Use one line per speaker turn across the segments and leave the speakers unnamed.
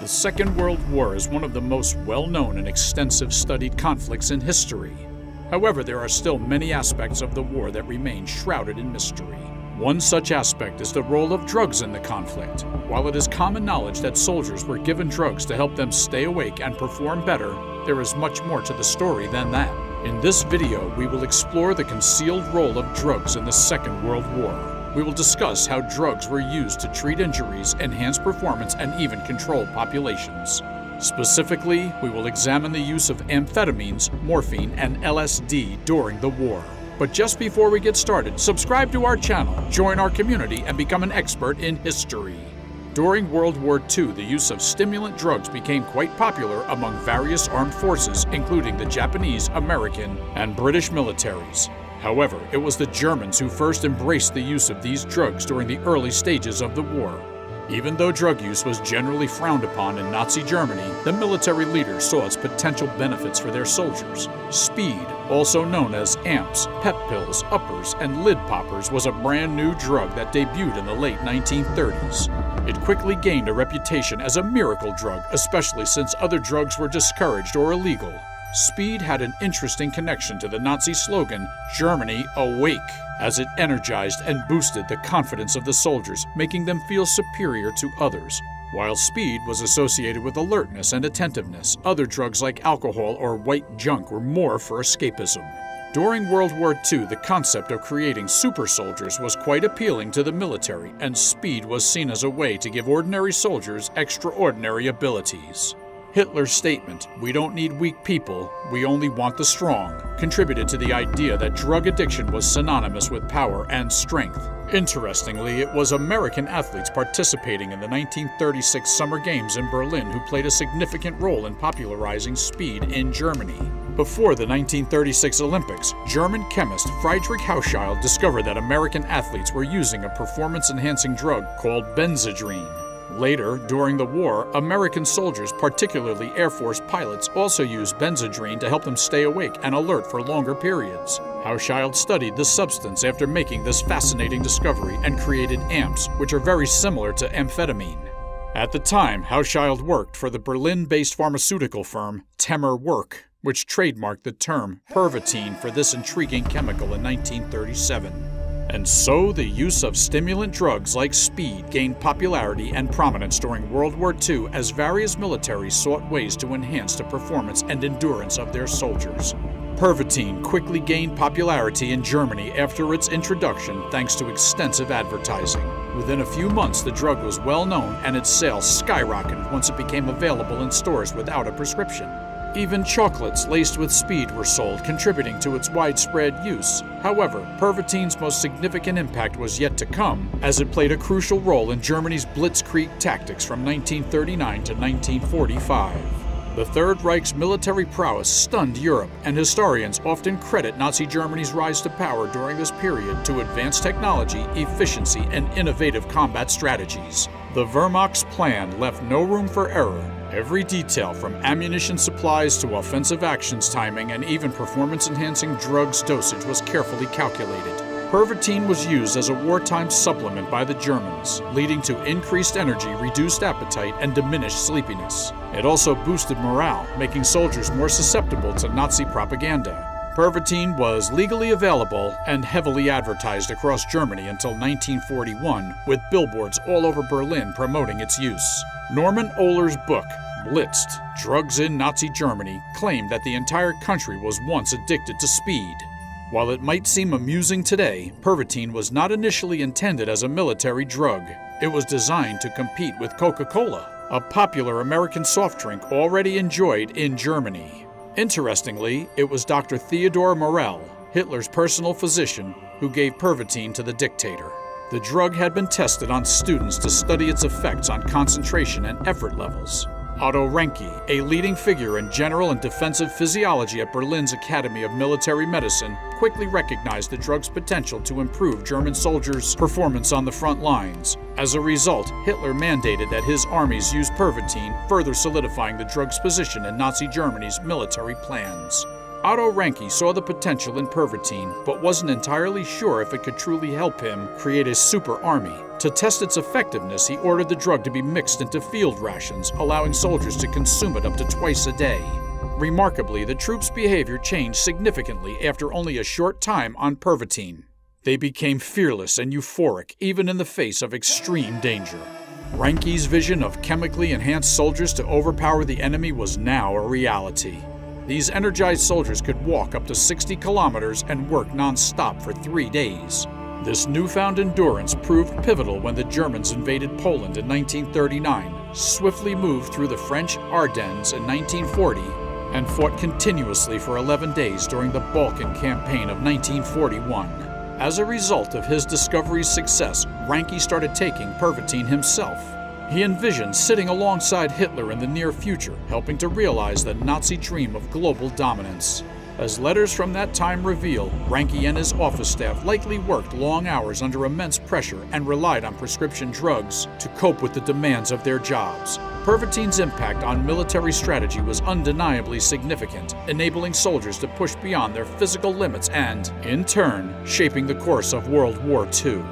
The Second World War is one of the most well known and extensive studied conflicts in history. However, there are still many aspects of the war that remain shrouded in mystery. One such aspect is the role of drugs in the conflict. While it is common knowledge that soldiers were given drugs to help them stay awake and perform better, there is much more to the story than that. In this video, we will explore the concealed role of drugs in the Second World War. We will discuss how drugs were used to treat injuries, enhance performance, and even control populations. Specifically, we will examine the use of amphetamines, morphine, and LSD during the war. But just before we get started, subscribe to our channel, join our community, and become an expert in history. During World War II, the use of stimulant drugs became quite popular among various armed forces, including the Japanese, American, and British militaries. However, it was the Germans who first embraced the use of these drugs during the early stages of the war. Even though drug use was generally frowned upon in Nazi Germany, the military leaders saw its potential benefits for their soldiers. Speed, also known as amps, pep pills, uppers, and lid poppers, was a brand new drug that debuted in the late 1930s. It quickly gained a reputation as a miracle drug, especially since other drugs were discouraged or illegal. Speed had an interesting connection to the Nazi slogan, Germany Awake, as it energized and boosted the confidence of the soldiers, making them feel superior to others. While speed was associated with alertness and attentiveness, other drugs like alcohol or white junk were more for escapism. During World War II, the concept of creating super soldiers was quite appealing to the military, and speed was seen as a way to give ordinary soldiers extraordinary abilities. Hitler's statement, we don't need weak people, we only want the strong, contributed to the idea that drug addiction was synonymous with power and strength. Interestingly, it was American athletes participating in the 1936 Summer Games in Berlin who played a significant role in popularizing speed in Germany. Before the 1936 Olympics, German chemist Friedrich Hauschild discovered that American athletes were using a performance enhancing drug called Benzedrine. Later, during the war, American soldiers, particularly Air Force pilots, also used Benzedrine to help them stay awake and alert for longer periods. Hauschild studied the substance after making this fascinating discovery and created amps, which are very similar to amphetamine. At the time, Hauschild worked for the Berlin-based pharmaceutical firm Temmler Werk, which trademarked the term Pervitin for this intriguing chemical in 1937. And so the use of stimulant drugs like speed gained popularity and prominence during World War II as various militaries sought ways to enhance the performance and endurance of their soldiers. Pervitin quickly gained popularity in Germany after its introduction thanks to extensive advertising. Within a few months, the drug was well known and its sales skyrocketed once it became available in stores without a prescription. Even chocolates laced with speed were sold, contributing to its widespread use. However, Pervitin's most significant impact was yet to come, as it played a crucial role in Germany's blitzkrieg tactics from 1939 to 1945. The Third Reich's military prowess stunned Europe, and historians often credit Nazi Germany's rise to power during this period to advanced technology, efficiency, and innovative combat strategies. The Wehrmacht's plan left no room for error, Every detail, from ammunition supplies to offensive actions timing and even performance enhancing drugs dosage, was carefully calculated. Pervitin was used as a wartime supplement by the Germans, leading to increased energy, reduced appetite, and diminished sleepiness. It also boosted morale, making soldiers more susceptible to Nazi propaganda. Pervitin was legally available and heavily advertised across Germany until 1941, with billboards all over Berlin promoting its use. Norman Ohler's book, Blitzed Drugs in Nazi Germany, claimed that the entire country was once addicted to speed. While it might seem amusing today, Pervitin was not initially intended as a military drug. It was designed to compete with Coca Cola, a popular American soft drink already enjoyed in Germany. Interestingly, it was Dr. Theodor Morell, Hitler's personal physician, who gave Pervitin to the dictator. The drug had been tested on students to study its effects on concentration and effort levels. Otto Ranke, a leading figure in general and defensive physiology at Berlin's Academy of Military Medicine, quickly recognized the drug's potential to improve German soldiers' performance on the front lines. As a result, Hitler mandated that his armies use Pervitin, further solidifying the drug's position in Nazi Germany's military plans. Otto Ranke saw the potential in Pervitin, but wasn't entirely sure if it could truly help him create a super army. To test its effectiveness, he ordered the drug to be mixed into field rations, allowing soldiers to consume it up to twice a day. Remarkably, the troops' behavior changed significantly after only a short time on Pervitin. They became fearless and euphoric, even in the face of extreme danger. Ranke's vision of chemically enhanced soldiers to overpower the enemy was now a reality. These energized soldiers could walk up to 60 kilometers and work non-stop for three days. This newfound endurance proved pivotal when the Germans invaded Poland in 1939, swiftly moved through the French Ardennes in 1940, and fought continuously for 11 days during the Balkan Campaign of 1941. As a result of his discovery's success, Ranke started taking Pervitin himself. He envisioned sitting alongside Hitler in the near future, helping to realize the Nazi dream of global dominance. As letters from that time reveal, Ranke and his office staff likely worked long hours under immense pressure and relied on prescription drugs to cope with the demands of their jobs. Pervitin's impact on military strategy was undeniably significant, enabling soldiers to push beyond their physical limits and, in turn, shaping the course of World War II.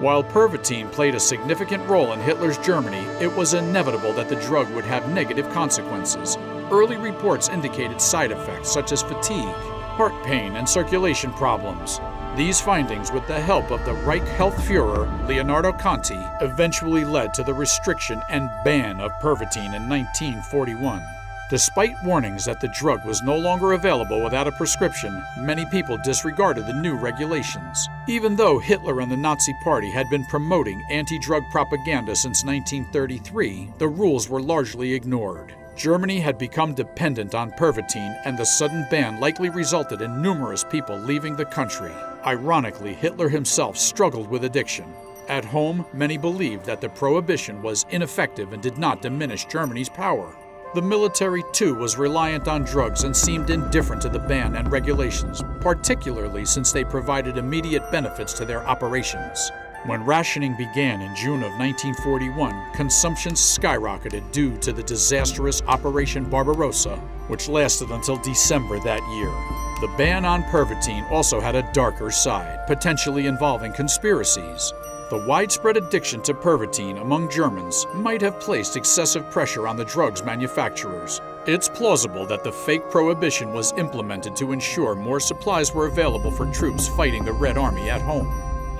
While Pervitin played a significant role in Hitler's Germany, it was inevitable that the drug would have negative consequences. Early reports indicated side effects such as fatigue, heart pain, and circulation problems. These findings, with the help of the Reich Health Fuhrer Leonardo Conti, eventually led to the restriction and ban of Pervitin in 1941. Despite warnings that the drug was no longer available without a prescription, many people disregarded the new regulations. Even though Hitler and the Nazi Party had been promoting anti drug propaganda since 1933, the rules were largely ignored. Germany had become dependent on Pervitin, and the sudden ban likely resulted in numerous people leaving the country. Ironically, Hitler himself struggled with addiction. At home, many believed that the prohibition was ineffective and did not diminish Germany's power. The military, too, was reliant on drugs and seemed indifferent to the ban and regulations, particularly since they provided immediate benefits to their operations. When rationing began in June of 1941, consumption skyrocketed due to the disastrous Operation Barbarossa, which lasted until December that year. The ban on Pervitin also had a darker side, potentially involving conspiracies. The widespread addiction to Pervitin among Germans might have placed excessive pressure on the drug's manufacturers. It's plausible that the fake prohibition was implemented to ensure more supplies were available for troops fighting the Red Army at home.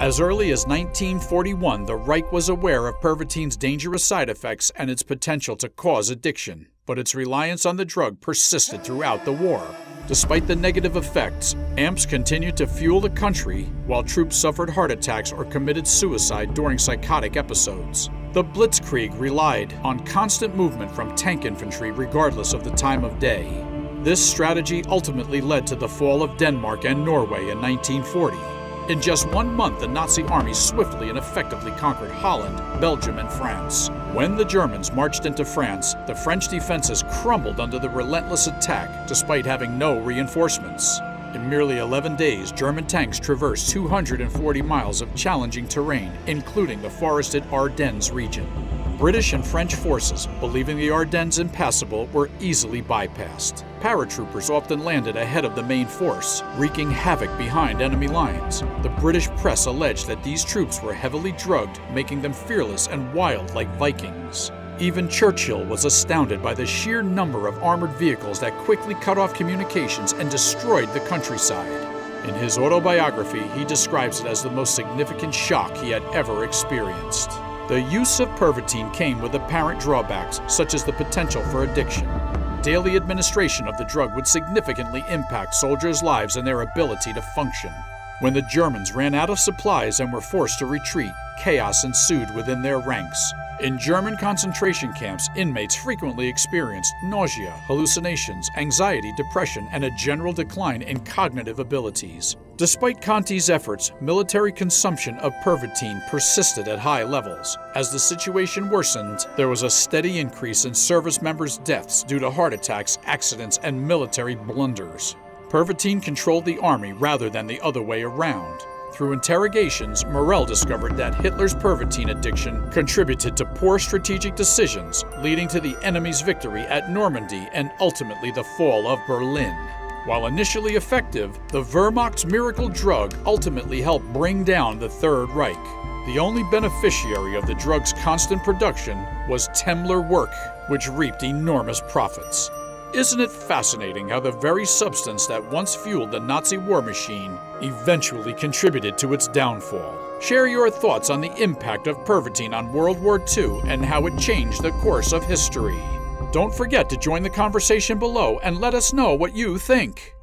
As early as 1941, the Reich was aware of Pervitin's dangerous side effects and its potential to cause addiction, but its reliance on the drug persisted throughout the war. Despite the negative effects, amps continued to fuel the country while troops suffered heart attacks or committed suicide during psychotic episodes. The Blitzkrieg relied on constant movement from tank infantry regardless of the time of day. This strategy ultimately led to the fall of Denmark and Norway in 1940. In just one month, the Nazi army swiftly and effectively conquered Holland, Belgium, and France. When the Germans marched into France, the French defenses crumbled under the relentless attack despite having no reinforcements. In merely 11 days, German tanks traversed 240 miles of challenging terrain, including the forested Ardennes region. British and French forces, believing the Ardennes impassable, were easily bypassed. Paratroopers often landed ahead of the main force, wreaking havoc behind enemy lines. The British press alleged that these troops were heavily drugged, making them fearless and wild like Vikings. Even Churchill was astounded by the sheer number of armored vehicles that quickly cut off communications and destroyed the countryside. In his autobiography, he describes it as the most significant shock he had ever experienced. The use of Pervitin came with apparent drawbacks, such as the potential for addiction. Daily administration of the drug would significantly impact soldiers' lives and their ability to function. When the Germans ran out of supplies and were forced to retreat, chaos ensued within their ranks. In German concentration camps, inmates frequently experienced nausea, hallucinations, anxiety, depression, and a general decline in cognitive abilities. Despite Conti's efforts, military consumption of Pervitin persisted at high levels. As the situation worsened, there was a steady increase in service members' deaths due to heart attacks, accidents, and military blunders. Pervitin controlled the army rather than the other way around. Through interrogations, Morell discovered that Hitler's Pervitin addiction contributed to poor strategic decisions, leading to the enemy's victory at Normandy and ultimately the fall of Berlin. While initially effective, the Wehrmacht's miracle drug ultimately helped bring down the Third Reich. The only beneficiary of the drug's constant production was Temmler Werke, which reaped enormous profits. Isn't it fascinating how the very substance that once fueled the Nazi war machine eventually contributed to its downfall? Share your thoughts on the impact of Pervitin on World War II and how it changed the course of history. Don't forget to join the conversation below and let us know what you think.